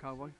cowboy.